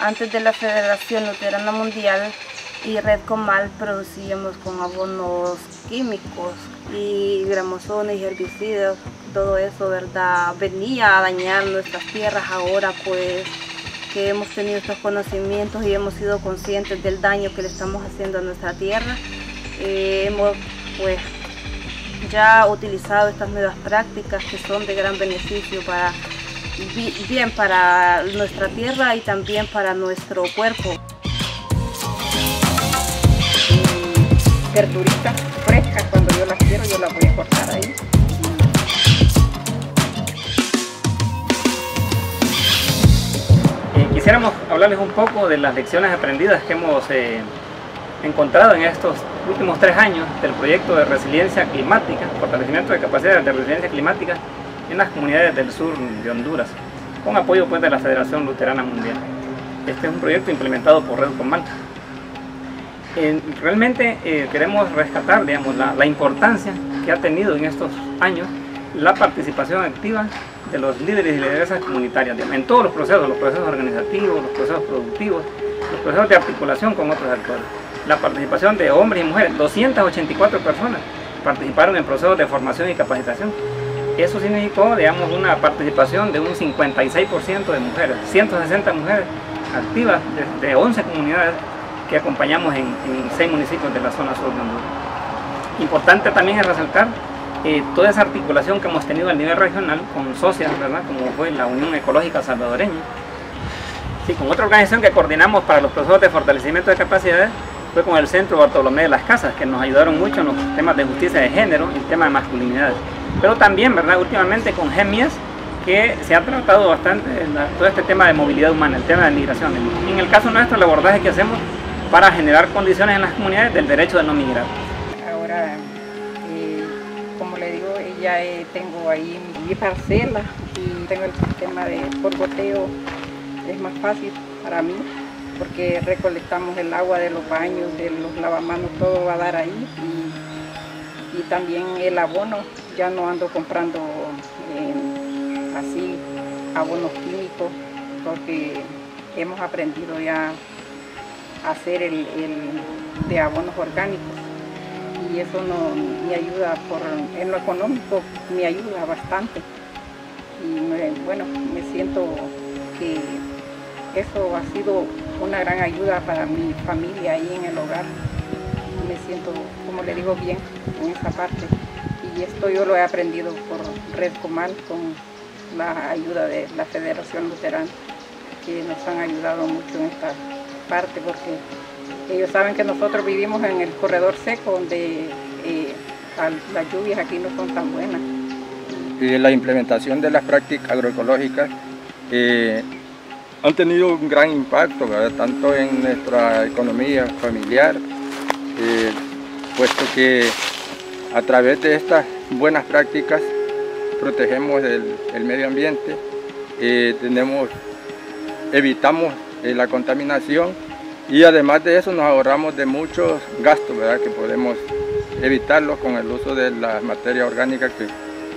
Antes de la Federación Luterana Mundial y Red Comal producíamos con abonos químicos y gramosones y herbicidas, todo eso, ¿verdad? Venía a dañar nuestras tierras. Ahora pues que hemos tenido estos conocimientos y hemos sido conscientes del daño que le estamos haciendo a nuestra tierra, eh, hemos pues ya utilizado estas nuevas prácticas que son de gran beneficio para bien para nuestra tierra y también para nuestro cuerpo. Verduritas frescas, cuando yo las quiero yo las voy a cortar ahí. Eh, quisiéramos hablarles un poco de las lecciones aprendidas que hemos eh, encontrado en estos últimos tres años del proyecto de resiliencia climática, fortalecimiento de capacidades de resiliencia climática en las comunidades del sur de Honduras, con apoyo pues, de la Federación Luterana Mundial. Este es un proyecto implementado por Red con Malta. Eh, realmente eh, queremos rescatar digamos, la, importancia que ha tenido en estos años la participación activa de los líderes y lideresas comunitarias en todos los procesos, los procesos organizativos, los procesos productivos, los procesos de articulación con otros actores. La participación de hombres y mujeres, 284 personas participaron en procesos de formación y capacitación. Eso significó, digamos, una participación de un 56% de mujeres, 160 mujeres activas de, 11 comunidades que acompañamos en, en 6 municipios de la zona sur de Honduras. Importante también es resaltar eh, toda esa articulación que hemos tenido a nivel regional con socias, ¿verdad? como fue la Unión Ecológica Salvadoreña, sí, con otra organización que coordinamos para los procesos de fortalecimiento de capacidades, fue con el Centro Bartolomé de las Casas, que nos ayudaron mucho en los temas de justicia de género y el tema de masculinidades pero también, ¿verdad? Últimamente con GEMIAS, que se ha tratado bastante todo este tema de movilidad humana, el tema de migración. En el caso nuestro, el abordaje que hacemos para generar condiciones en las comunidades del derecho de no migrar. Ahora, eh, como le digo, ya eh, tengo ahí mi parcela y tengo el sistema de por goteo, es más fácil para mí porque recolectamos el agua de los baños, de los lavamanos, todo va a dar ahí y también el abono ya no ando comprando eh, así abonos químicos porque hemos aprendido ya a hacer el, de abonos orgánicos. Y eso no, me ayuda por, en lo económico me ayuda bastante. Y bueno me siento que eso ha sido una gran ayuda para mi familia ahí en el hogar. Me siento como le digo bien en esa parte y esto yo lo he aprendido por Red Comal con la ayuda de la Federación Luterana que nos han ayudado mucho en esta parte porque ellos saben que nosotros vivimos en el corredor seco donde eh, las lluvias aquí no son tan buenas. Y la implementación de las prácticas agroecológicas eh, han tenido un gran impacto, tanto en nuestra economía familiar, eh, puesto que a través de estas buenas prácticas protegemos el, medio ambiente, eh, tenemos, evitamos eh, la contaminación y además de eso nos ahorramos de muchos gastos ¿verdad? que podemos evitarlos con el uso de las materias orgánicas que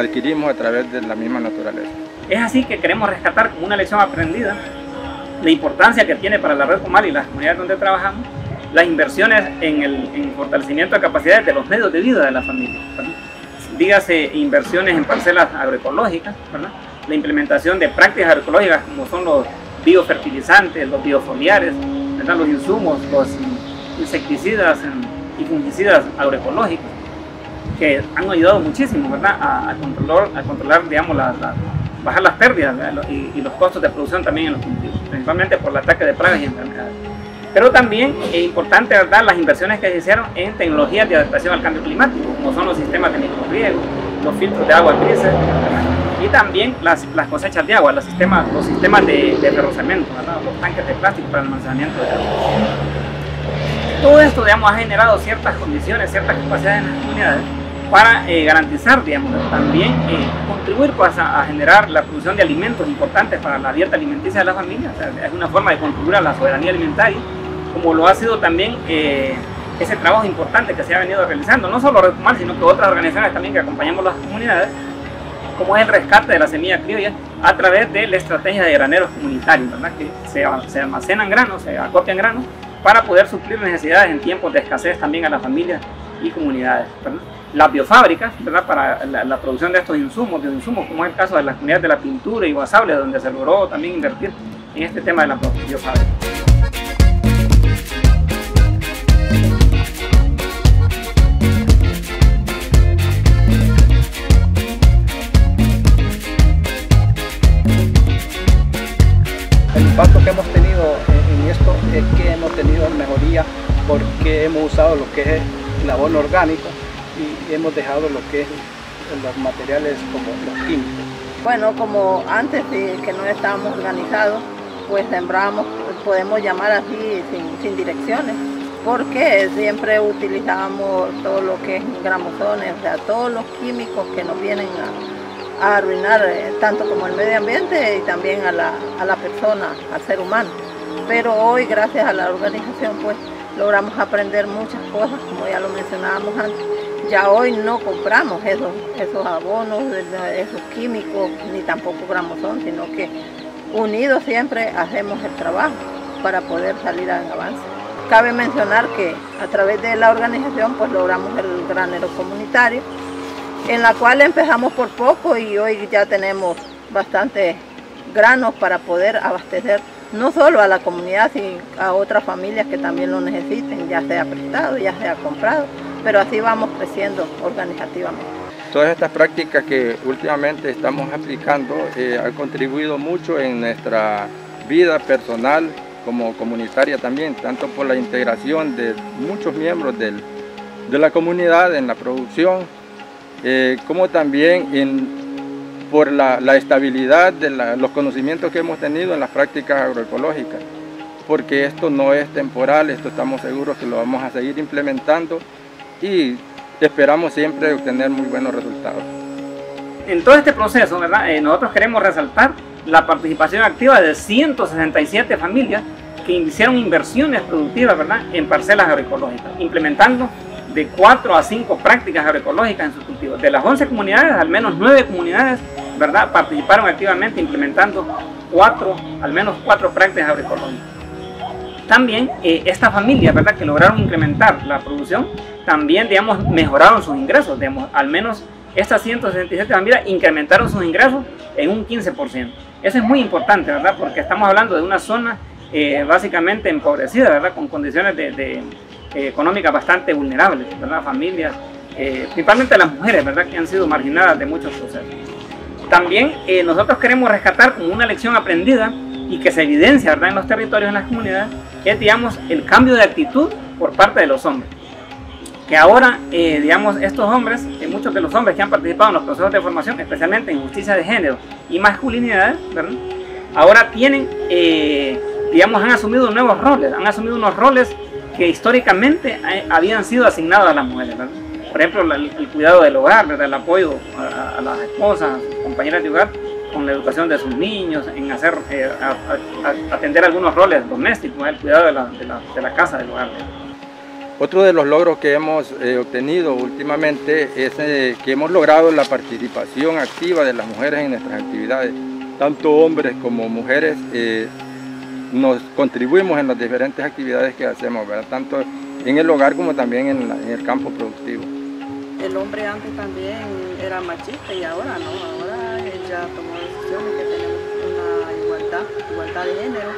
adquirimos a través de la misma naturaleza. Es así que queremos rescatar como una lección aprendida la importancia que tiene para la red comal y las comunidades donde trabajamos las inversiones en el fortalecimiento de capacidades de los medios de vida de la familia. Dígase inversiones en parcelas agroecológicas, la implementación de prácticas agroecológicas como son los biofertilizantes, los biofoliares, los insumos, los insecticidas y fungicidas agroecológicos, que han ayudado muchísimo A, controlar, a controlar digamos, bajar las pérdidas y, y, los costos de producción también en los cultivos, principalmente por el ataque de plagas y enfermedades. Pero también es importante ¿verdad? las inversiones que se hicieron en tecnologías de adaptación al cambio climático, como son los sistemas de microriego, los filtros de agua grises y también las, las, cosechas de agua, los sistemas, los sistemas de, de ferrocemento, los tanques de plástico para el almacenamiento de agua. Todo esto digamos, ha generado ciertas condiciones, ciertas capacidades en las comunidades para eh, garantizar, digamos, también eh, contribuir pues, a, generar la producción de alimentos importantes para la dieta alimenticia de la familia. es una forma de contribuir a la soberanía alimentaria como lo ha sido también eh, ese trabajo importante que se ha venido realizando, no solo Red sino que otras organizaciones también que acompañamos las comunidades, como es el rescate de la semilla criolla a través de la estrategia de graneros comunitarios, ¿verdad? que se, se almacenan granos, se acopian granos para poder suplir necesidades en tiempos de escasez también a las familias y comunidades. Las biofábricas, ¿verdad? para la, producción de estos insumos, de insumos como es el caso de las comunidades de la pintura y Guasable, donde se logró también invertir en este tema de la biofábrica. Impacto que hemos tenido en esto es que hemos tenido mejoría porque hemos usado lo que es el abono orgánico y hemos dejado lo que es los materiales como los químicos. Bueno, como antes de que no estábamos organizados, pues sembramos, podemos llamar así sin, direcciones, porque siempre utilizábamos todo lo que es gramosones, o sea, todos los químicos que nos vienen a, arruinar eh, tanto como el medio ambiente y también a la, a la persona, al ser humano. Pero hoy, gracias a la organización, pues logramos aprender muchas cosas, como ya lo mencionábamos antes. Ya hoy no compramos esos, esos abonos, esos químicos, ni tampoco gramosón, sino que unidos siempre hacemos el trabajo para poder salir al avance. Cabe mencionar que a través de la organización pues logramos el granero comunitario, en la cual empezamos por poco y hoy ya tenemos bastantes granos para poder abastecer no solo a la comunidad, sino a otras familias que también lo necesiten, ya sea prestado, ya sea comprado, pero así vamos creciendo organizativamente. Todas estas prácticas que últimamente estamos aplicando eh, han contribuido mucho en nuestra vida personal como comunitaria también, tanto por la integración de muchos miembros de la comunidad en la producción, eh, como también en por la, estabilidad de los conocimientos que hemos tenido en las prácticas agroecológicas, porque esto no es temporal, esto estamos seguros que lo vamos a seguir implementando y esperamos siempre obtener muy buenos resultados. En todo este proceso, ¿verdad? Eh, nosotros queremos resaltar la participación activa de 167 familias que hicieron inversiones productivas ¿verdad? en parcelas agroecológicas, implementando de 4 a 5 prácticas agroecológicas en sus cultivos. De las 11 comunidades, al menos 9 comunidades ¿verdad? participaron activamente implementando cuatro, al menos cuatro prácticas agroecológicas. También eh, estas familias ¿verdad? que lograron incrementar la producción, también digamos, mejoraron sus ingresos. Digamos, al menos estas 167 familias incrementaron sus ingresos en un 15%. Eso es muy importante, ¿verdad? Porque estamos hablando de una zona eh, básicamente empobrecida, ¿verdad? Con condiciones de eh, económicas bastante vulnerables, ¿verdad? Familias, eh, principalmente las mujeres, ¿verdad? Que han sido marginadas de muchos procesos. También eh, nosotros queremos rescatar como una lección aprendida y que se evidencia, ¿verdad? En los territorios, en las comunidades, es, digamos, el cambio de actitud por parte de los hombres. Que ahora, digamos, estos hombres, muchos de los hombres que han participado en los procesos de formación, especialmente en justicia de género y masculinidad, ¿verdad? Ahora tienen, digamos, han asumido nuevos roles, han asumido unos roles que históricamente habían sido asignados a las mujeres. Por ejemplo, el, cuidado del hogar, el apoyo a, las esposas, compañeras de hogar, con la educación de sus niños, en hacer, eh, atender algunos roles domésticos, el cuidado de la, de la, casa, del hogar. Otro de los logros que hemos eh, obtenido últimamente es eh, que hemos logrado la participación activa de las mujeres en nuestras actividades, tanto hombres como mujeres nos contribuimos en las diferentes actividades que hacemos, tanto en el hogar como también en, el campo productivo. El hombre antes también era machista y ahora no, ahora ya tomó decisiones que tenemos una igualdad, igualdad de género,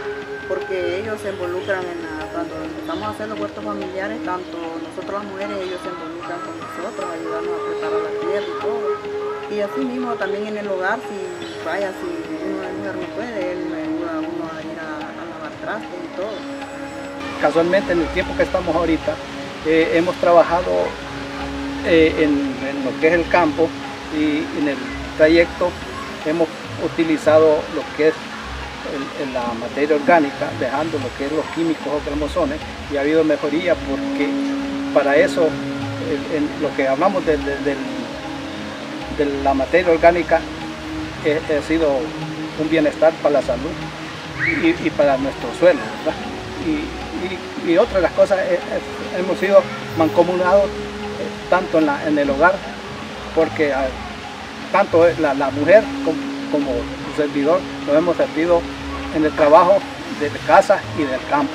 porque ellos se involucran en la, cuando estamos haciendo huertos familiares, tanto nosotros las mujeres, ellos se involucran con nosotros, ayudarnos a preparar la tierra y todo. Y así mismo también en el hogar, si vaya, si uno de mujer no puede, él me ayuda a uno a ir a Casualmente en el tiempo que estamos ahorita eh, hemos trabajado eh, en, lo que es el campo y en el trayecto hemos utilizado lo que es la materia orgánica, dejando lo que es los químicos o cromosones y ha habido mejoría porque para eso lo que hablamos de, la materia orgánica eh, ha sido un bienestar para la salud y, para nuestro suelo. Y, otra de las cosas, hemos sido mancomunados eh, tanto en, el hogar, porque ah, tanto la, mujer como, servidor, nos hemos servido en el trabajo de casa y del campo.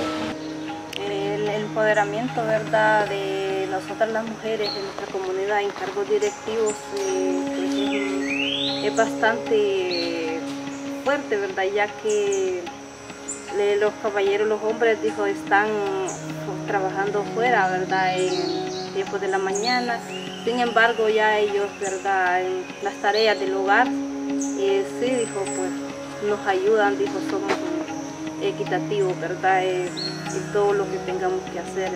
El empoderamiento, ¿verdad?, de nosotras las mujeres en nuestra comunidad en cargos directivos eh, es bastante fuerte, ¿verdad?, ya que los caballeros, los hombres, dijo, están trabajando fuera, ¿verdad?, en tiempos de la mañana. Sin embargo, ya ellos, ¿verdad?, en las tareas del hogar, eh, sí, dijo, pues nos ayudan, dijo, somos equitativos, ¿verdad?, en, todo lo que tengamos que hacer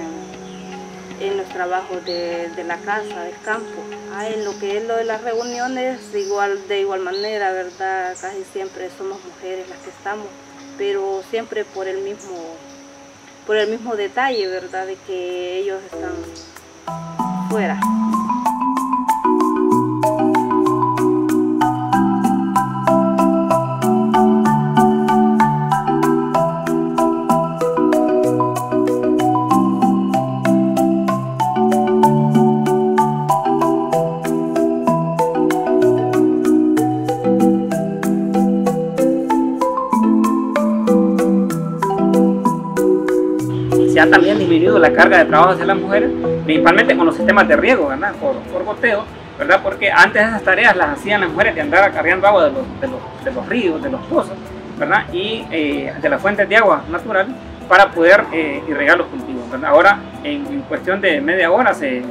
en, los trabajos de, la casa, del campo. Ah, en lo que es lo de las reuniones, igual, de igual manera, ¿verdad?, casi siempre somos mujeres las que estamos pero siempre por el mismo, por el mismo detalle, ¿verdad? De que ellos están fuera. Carga de trabajo hacia las mujeres, principalmente con los sistemas de riego, ¿verdad? Por, por goteo, ¿verdad? Porque antes esas tareas las hacían las mujeres de andar cargando agua de los, de los, de los ríos, de los pozos, ¿verdad? Y eh, de las fuentes de agua natural para poder eh, irrigar los cultivos, ¿verdad? Ahora, en, cuestión de media hora se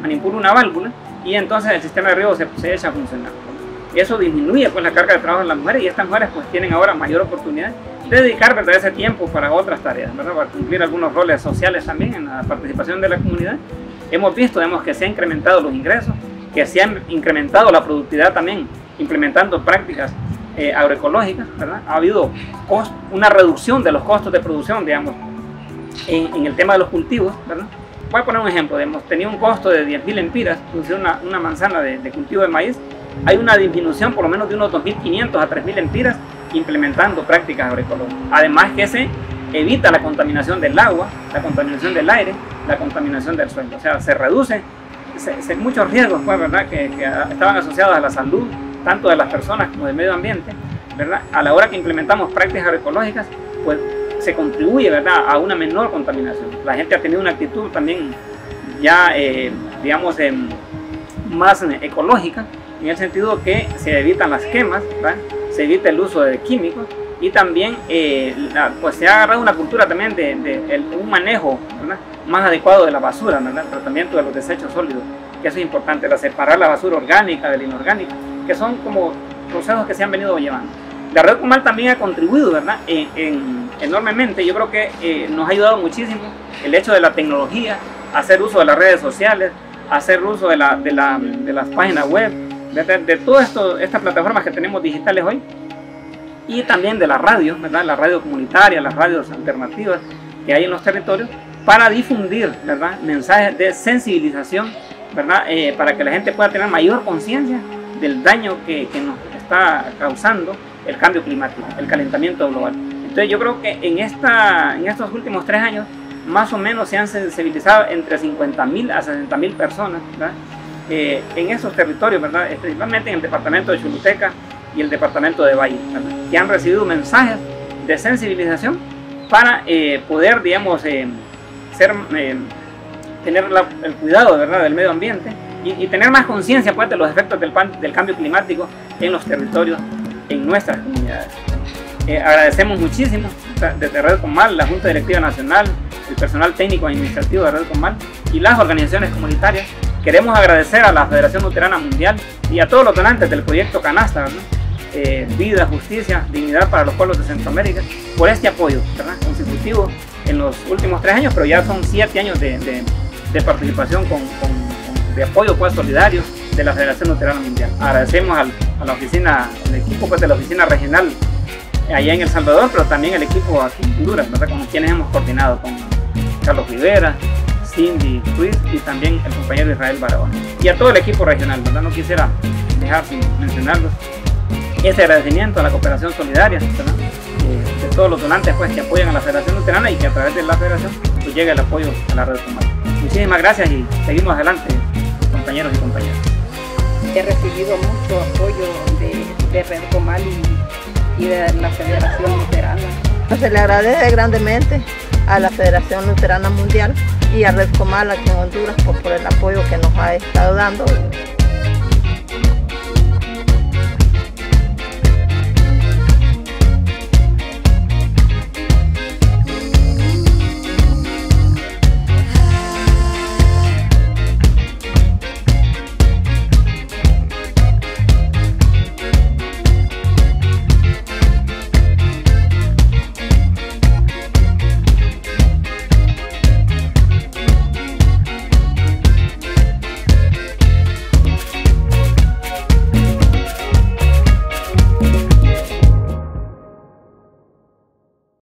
manipula una válvula y entonces el sistema de riego se, se echa a funcionar. Eso disminuye pues la carga de trabajo de las mujeres y estas mujeres pues tienen ahora mayor oportunidad dedicar ¿verdad? ese tiempo para otras tareas, ¿verdad? para cumplir algunos roles sociales también en la participación de la comunidad. Hemos visto vemos que se han incrementado los ingresos, que se ha incrementado la productividad también, implementando prácticas eh, agroecológicas, ¿verdad? Ha habido una reducción de los costos de producción, digamos, en, el tema de los cultivos, ¿verdad? Voy a poner un ejemplo, hemos tenido un costo de 10.000 empiras, una, una manzana de, de cultivo de maíz, hay una disminución por lo menos de unos 2.500 a 3.000 empiras implementando prácticas agroecológicas. Además que se evita la contaminación del agua, la contaminación del aire, la contaminación del suelo. O sea, se reduce muchos riesgos pues, ¿verdad? Que, estaban asociados a la salud, tanto de las personas como del medio ambiente. ¿verdad? A la hora que implementamos prácticas agroecológicas, pues se contribuye ¿verdad? a una menor contaminación. La gente ha tenido una actitud también ya, eh, digamos, más ecológica, en el sentido que se evitan las quemas, ¿verdad? Se evita el uso de químicos y también eh, pues se ha agarrado una cultura también de, un manejo más adecuado de la basura, el tratamiento de los desechos sólidos, que eso es importante, la separar la basura orgánica de la inorgánica, que son como procesos que se han venido llevando. La red Comal también ha contribuido ¿verdad? En, enormemente, yo creo que eh, nos ha ayudado muchísimo el hecho de la tecnología, hacer uso de las redes sociales, hacer uso de, la, de, la, de las páginas web, de, todas estas plataformas que tenemos digitales hoy y también de la radio, ¿verdad? la radio comunitaria, las radios alternativas que hay en los territorios para difundir ¿verdad? mensajes de sensibilización ¿verdad? Eh, para que la gente pueda tener mayor conciencia del daño que, que, nos está causando el cambio climático, el calentamiento global. Entonces yo creo que en, esta, en estos últimos tres años más o menos se han sensibilizado entre 50.000 a 60.000 personas ¿verdad? Eh, en esos territorios, ¿verdad? principalmente en el departamento de Choluteca y el departamento de Valle, que han recibido mensajes de sensibilización para eh, poder, digamos, eh, ser, tener el cuidado ¿verdad? del medio ambiente y, tener más conciencia pues, de los efectos del, del, cambio climático en los territorios, en nuestras comunidades. agradecemos muchísimo desde Red Comal, la Junta Directiva Nacional, el personal técnico e administrativo de Red Comal y las organizaciones comunitarias Queremos agradecer a la Federación Luterana Mundial y a todos los donantes del proyecto Canasta, eh, Vida, Justicia, Dignidad para los Pueblos de Centroamérica, por este apoyo consecutivo en los últimos tres años, pero ya son siete años de, participación con, de apoyo pues, solidario de la Federación Luterana Mundial. Agradecemos a la oficina, el equipo pues, de la oficina regional allá en El Salvador, pero también el equipo aquí en Honduras, con quienes hemos coordinado, con Carlos Rivera, Cindy Ruiz y también el compañero Israel Barahona. Y a todo el equipo regional, ¿verdad? No quisiera dejar sin mencionarlos. Ese agradecimiento a la cooperación solidaria, eh, de todos los donantes pues, que apoyan a la Federación Luterana y que a través de la Federación pues, llega el apoyo a la red comal. Muchísimas gracias y seguimos adelante, compañeros y compañeras. He recibido mucho apoyo de, de Red Comal y aquí de la Federación Luterana. Se le agradece grandemente a la Federación Luterana Mundial y a Red Comal aquí en Honduras por el apoyo que nos ha estado dando.